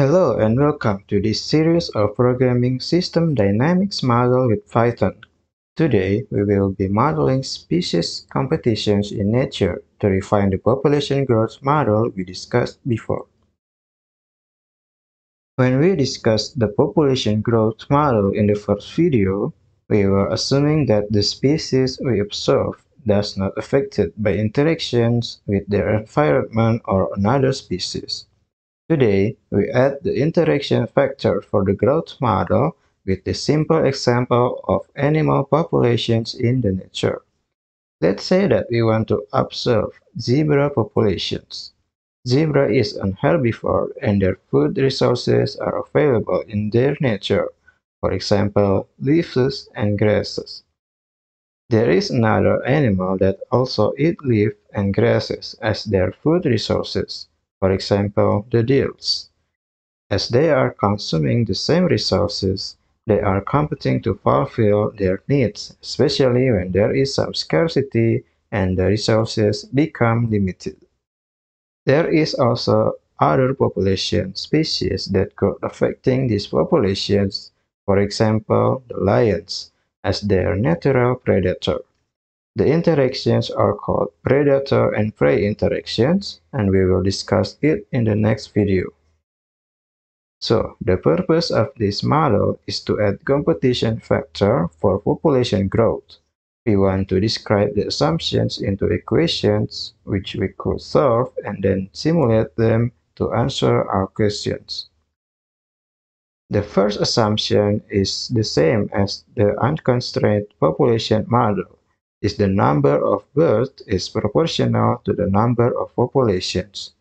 Hello and welcome to this series of programming system dynamics model with Python. Today we will be modeling species competitions in nature to refine the population growth model we discussed before. When we discussed the population growth model in the first video, we were assuming that the species we observe does not affected by interactions with their environment or another species. Today, we add the interaction factor for the growth model with the simple example of animal populations in the nature. Let's say that we want to observe zebra populations. Zebra is an herbivore and their food resources are available in their nature, for example, leaves and grasses. There is another animal that also eat leaves and grasses as their food resources for example, the deals. As they are consuming the same resources, they are competing to fulfill their needs, especially when there is some scarcity and the resources become limited. There is also other population species that could affecting these populations, for example, the lions, as their natural predator. The interactions are called predator and prey interactions, and we will discuss it in the next video. So, the purpose of this model is to add competition factor for population growth. We want to describe the assumptions into equations which we could solve and then simulate them to answer our questions. The first assumption is the same as the unconstrained population model is the number of births is proportional to the number of populations.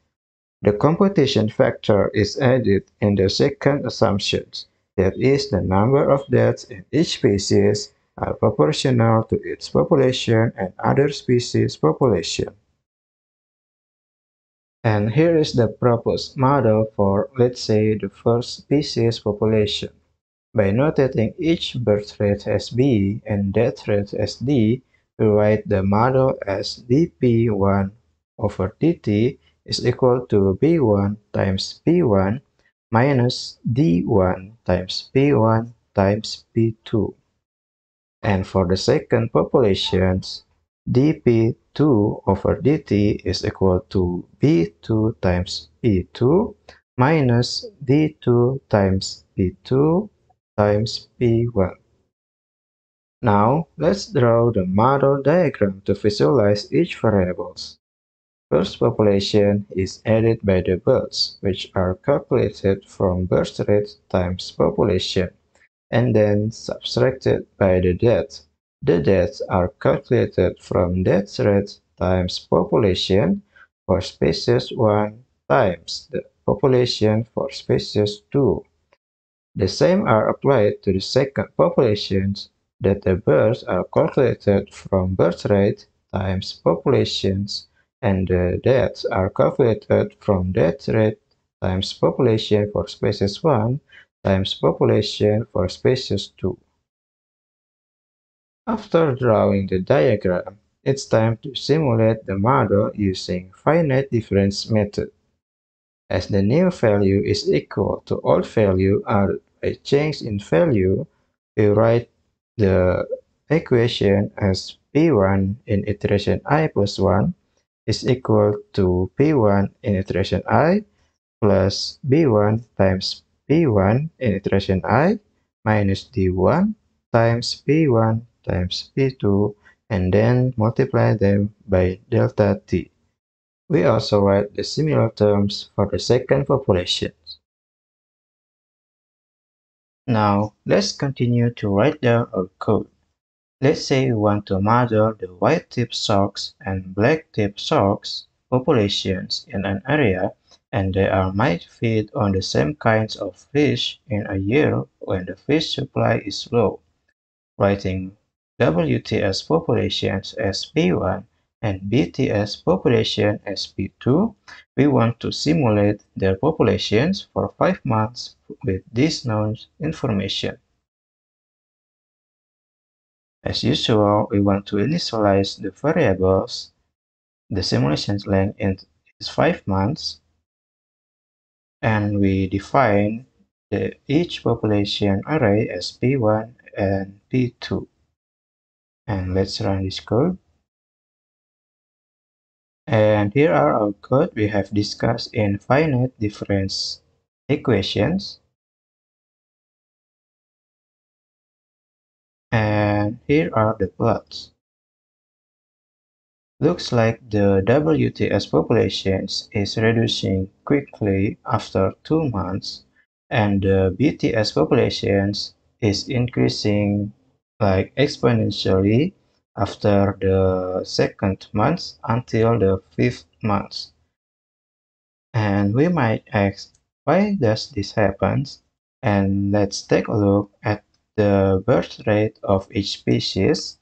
The competition factor is added in the second assumption, that is the number of deaths in each species are proportional to its population and other species population. And here is the proposed model for, let's say, the first species population. By notating each birth rate as B and death rate as D, write the model as dp1 over dt is equal to b1 times p1 minus d1 times p1 times p2. And for the second populations, dp2 over dt is equal to b2 times p2 minus d2 times p2 times p1. Now, let's draw the model diagram to visualize each variables. First population is added by the births, which are calculated from birth rate times population, and then subtracted by the death. The deaths are calculated from death rate times population for species 1 times the population for species 2. The same are applied to the second populations that the births are calculated from birth rate times populations and the deaths are calculated from death rate times population for species 1 times population for species 2. After drawing the diagram, it's time to simulate the model using finite difference method. As the new value is equal to old value or a change in value, we write the equation as p1 in iteration i plus 1 is equal to p1 in iteration i plus b1 times p1 in iteration i minus d1 times p1 times p2 and then multiply them by delta t. We also write the similar terms for the second population. Now, let's continue to write down our code. Let's say we want to model the white-tip sharks and black-tip sharks populations in an area and they are might feed on the same kinds of fish in a year when the fish supply is low. Writing WTS populations as P1 and BTS population as P2, we want to simulate their populations for 5 months with this known information. As usual, we want to initialize the variables. The simulation length is 5 months. and we define the each population array as P1 and P2. And let's run this code. And here are our code we have discussed in finite difference equations. And here are the plots. Looks like the WTS populations is reducing quickly after two months and the BTS populations is increasing like exponentially after the second month until the fifth month. And we might ask, why does this happen? And let's take a look at the birth rate of each species.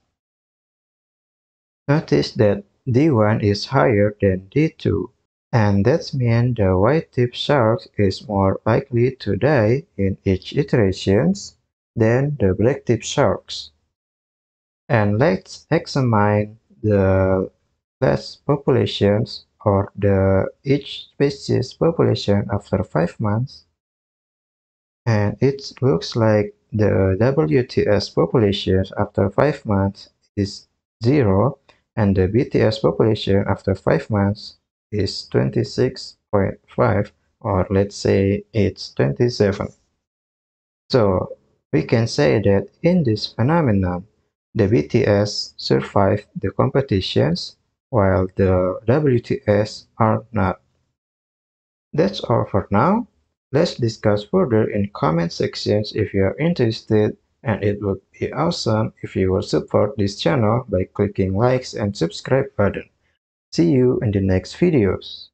Notice that D1 is higher than D2, and that means the white-tip shark is more likely to die in each iterations than the black-tip sharks. And let's examine the class populations or the each species population after 5 months. And it looks like the WTS population after 5 months is 0 and the BTS population after 5 months is 26.5 or let's say it's 27. So we can say that in this phenomenon, the BTS survived the competitions while the WTS are not. That's all for now. Let's discuss further in comment sections if you are interested and it would be awesome if you would support this channel by clicking likes and subscribe button. See you in the next videos.